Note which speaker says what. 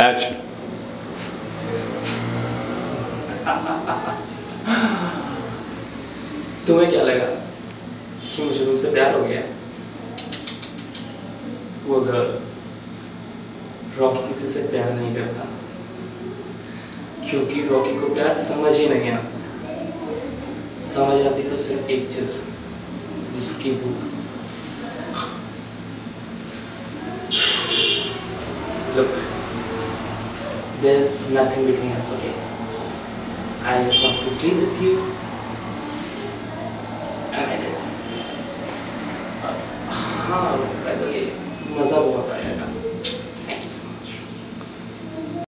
Speaker 1: Action
Speaker 2: तुम्हें क्या लगा कि मुझे तुमसे प्यार हो गया? वो गर्ल रॉकी किसी से प्यार नहीं करता। क्योंकि रॉकी को प्यार समझ ही नहीं आता। समझ आती तो सिर्फ़ एक चीज़ जिसकी भूख Look, there's nothing between us, okay? I just want to sleep with you. And I did. Uh, huh, by the way.